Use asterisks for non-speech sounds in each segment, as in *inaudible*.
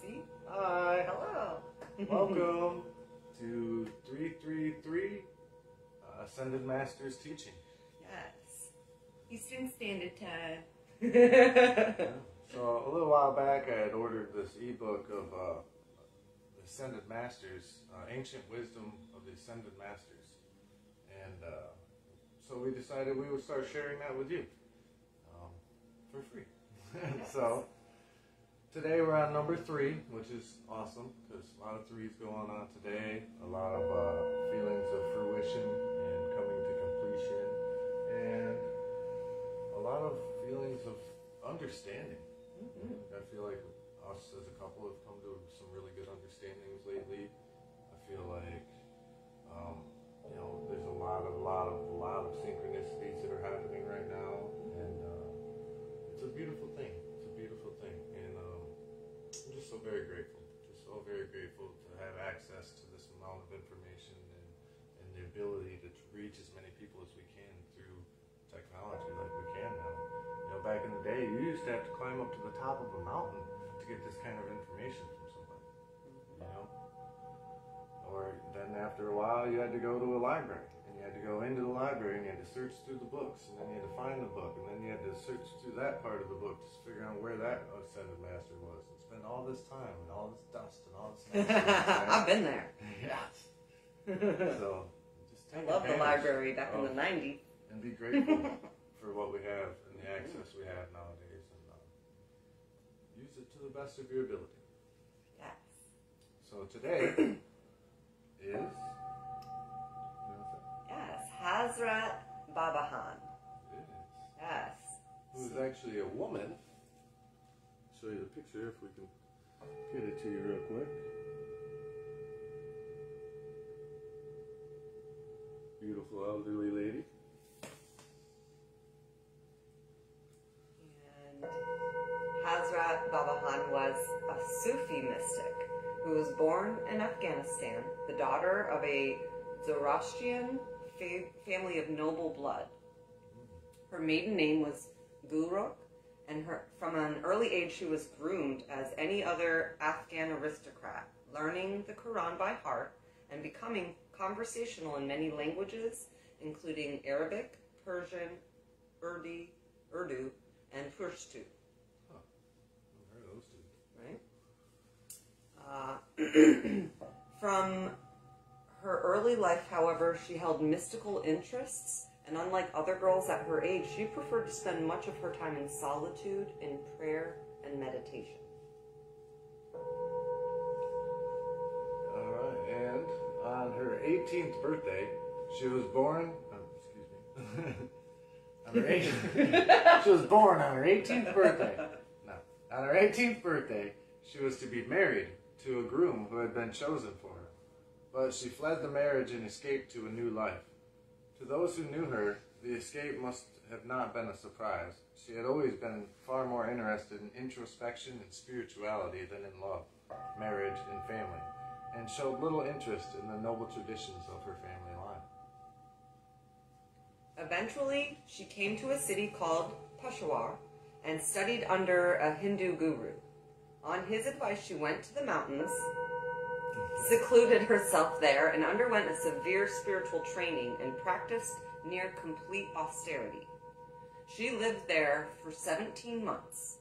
See? Hi. Hello. *laughs* Welcome to 333 uh, Ascended Masters Teaching. yes. Eastern Standard Time. *laughs* *laughs* So, a little while back, I had ordered this ebook of uh, Ascended Masters, uh, Ancient Wisdom of the Ascended Masters. And uh, so we decided we would start sharing that with you um, for free. so, today we're on number three, which is awesome because a lot of threes going on today, a lot of uh, feelings of fruition and coming to completion, and a lot of feelings of understanding. Mhm. I feel like us as a couple have come to some really good understandings lately. I feel like, so very grateful. Just so very grateful to have access to this amount of information and, and the ability to reach as many people as we can through technology like we can now. You know, back in the day, you used to have to climb up to the top of a mountain to get this kind of information from somebody. You know? Or then after a while, you had to go to a library. You had to go into the library and you had to search through the books. And then you had to find the book. And then you had to search through that part of the book to figure out where that ascended master was. And spend all this time and all this dust and all this. *laughs* I've been there. yes. *laughs* So, just I love the library back in the 90s. and be grateful *laughs* for what we have and the access we have nowadays, and uh, use it to the best of your ability. Yes. So today *clears throat* is. Hazrat Babahan. Yes. Who is actually a woman. Show you the picture if we can get it to you real quick. Beautiful elderly lady. And Hazrat Babahan was a Sufi mystic who was born in Afghanistan, the daughter of a Zoroastrian fa- family of noble blood. Her maiden name was Gulrukh, and her, from an early age she was groomed as any other Afghan aristocrat, learning the Quran by heart and becoming conversational in many languages, including Arabic, Persian, Urdu, Urdu, and Pashto. I've heard of those two. right? Uh, *clears throat* from her early life, however, she held mystical interests, and unlike other girls at her age, she preferred to spend much of her time in solitude, in prayer, and meditation. All right, and on her 18th birthday, she was born. Oh, excuse me. *laughs* on her 18th, she was born on her 18th birthday. No, on her 18th birthday, she was to be married to a groom who had been chosen for her. But she fled the marriage and escaped to a new life. To those who knew her, the escape must have not been a surprise. She had always been far more interested in introspection and spirituality than in love, marriage, and family and showed little interest in the noble traditions of her family line. Eventually, she came to a city called Peshawar and studied under a Hindu guru. On his advice, she went to the mountains, secluded herself there, and underwent a severe spiritual training and practiced near complete austerity. She lived there for 17 months.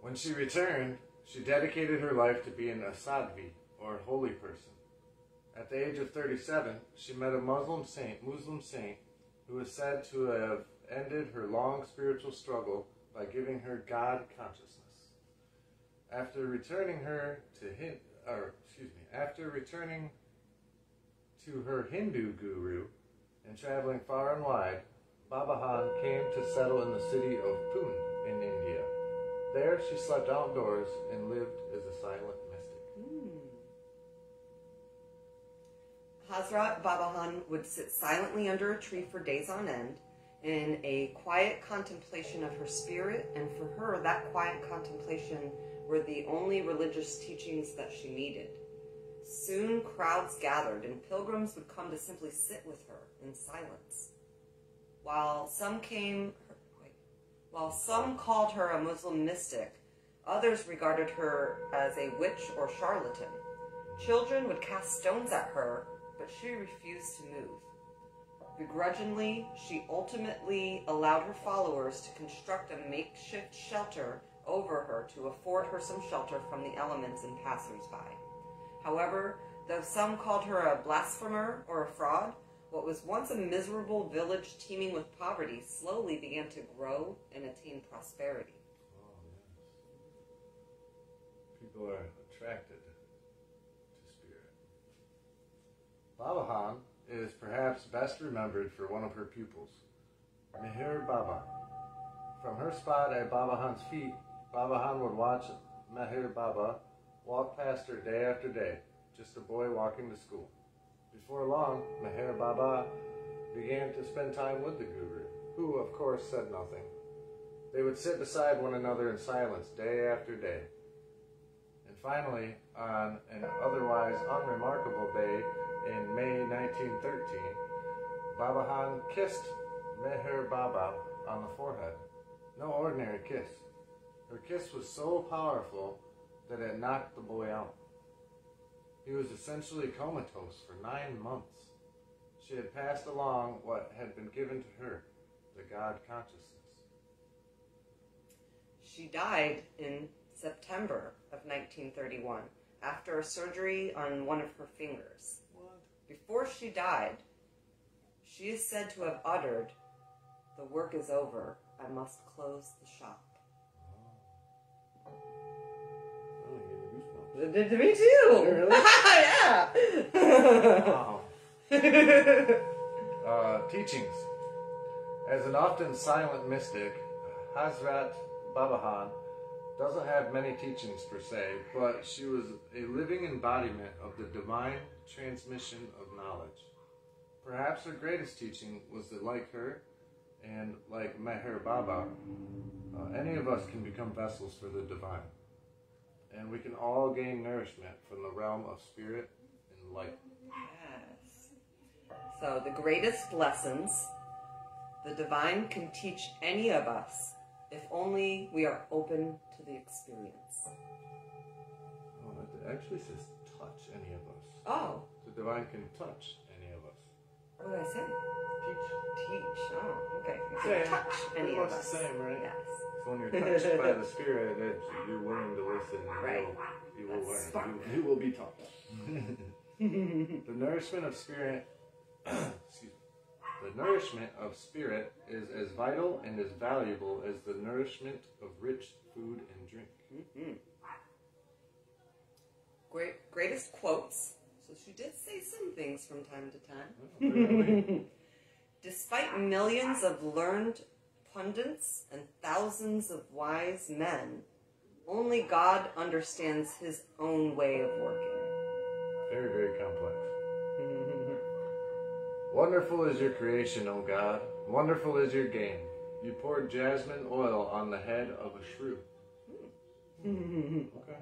When she returned, she dedicated her life to being a sadhvi, or holy person. At the age of 37, she met a Muslim saint, Muslim saint, who is said to have ended her long spiritual struggle by giving her God consciousness. After returning her to Hin, or excuse me, after returning to her Hindu guru and traveling far and wide, Babahan came to settle in the city of Pune in India. There she slept outdoors and lived as a silent mystic. Hmm. Hazrat Babahan would sit silently under a tree for days on end in a quiet contemplation of her spirit, and for her, that quiet contemplation were the only religious teachings that she needed. Soon crowds gathered, and pilgrims would come to simply sit with her in silence. While some came, wait, while some called her a Muslim mystic, Others regarded her as a witch or charlatan. Children would cast stones at her, but she refused to move. Begrudgingly, she ultimately allowed her followers to construct a makeshift shelter over her to afford her some shelter from the elements and passersby. However, though some called her a blasphemer or a fraud, what was once a miserable village teeming with poverty slowly began to grow and attain prosperity. Oh, yes. People are attracted to spirit. Babahan is perhaps best remembered for one of her pupils, Meher Baba. From her spot at Babahan's feet, Babahan would watch Meher Baba walk past her day after day, just a boy walking to school. Before long, Meher Baba began to spend time with the Guru, who, of course, said nothing. They would sit beside one another in silence day after day. And finally, on an otherwise unremarkable day in May 1913, Babahan kissed Meher Baba on the forehead. No ordinary kiss. Her kiss was so powerful that it knocked the boy out. He was essentially comatose for nine months. She had passed along what had been given to her, the God consciousness. She died in September of 1931 after a surgery on one of her fingers. What? Before she died, she is said to have uttered, The work is over. I must close the shop. Oh, you get Me too! *laughs* Really? yeah! Wow. *laughs* uh, teachings. As an often silent mystic, Hazrat Babahan doesn't have many teachings per se, but she was a living embodiment of the divine transmission of knowledge. Perhaps her greatest teaching was that, like her, and like Meher Baba, uh, any of us can become vessels for the divine. And we can all gain nourishment from the realm of spirit and light. Yes. So, the greatest lessons the divine can teach any of us if only we are open to the experience. Oh, it actually says touch any of us. Oh, The divine can touch any of us. what did I say? Teach. Teach. Oh, okay. You Same. touch any of much the same, right? Yes. So when you're touched by the *laughs* spirit, that you're willing to listen Right. you will That learn. You, you will be taught. *laughs* the nourishment of spirit, *clears throat* excuse me, the nourishment of spirit is as vital and as valuable as the nourishment of rich food and drink. Mhm. Great, greatest quotes. So she did say some things from time to time. Oh. *laughs* Despite millions of learned pundits and thousands of wise men, only God understands his own way of working. very, very complex. Wonderful is your creation, O God. Wonderful is your game. You poured jasmine oil on the head of a shrew. Okay.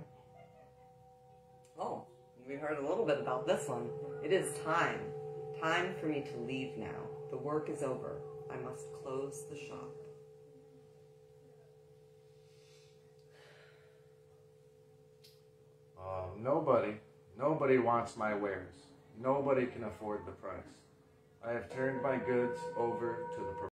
oh, we heard a little bit about this one. It is time. Time for me to leave now. The work is over. I must close the shop. Um, nobody, nobody wants my wares. Nobody can afford the price. I have turned my goods over to the